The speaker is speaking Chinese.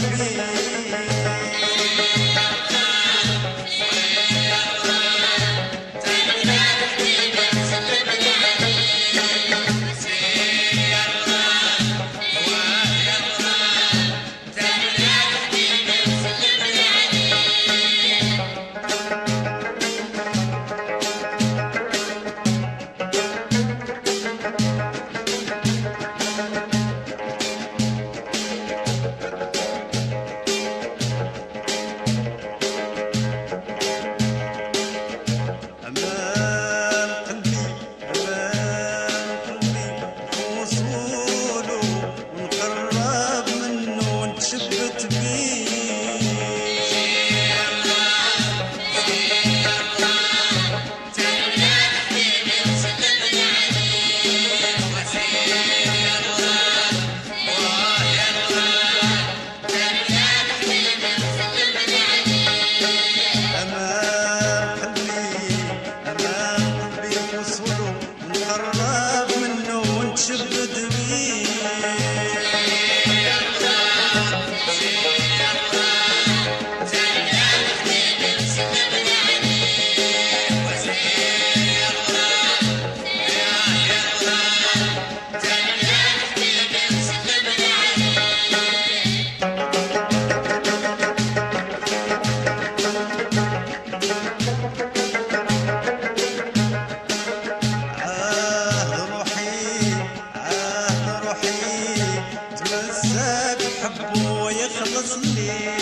life. 我也曾经是你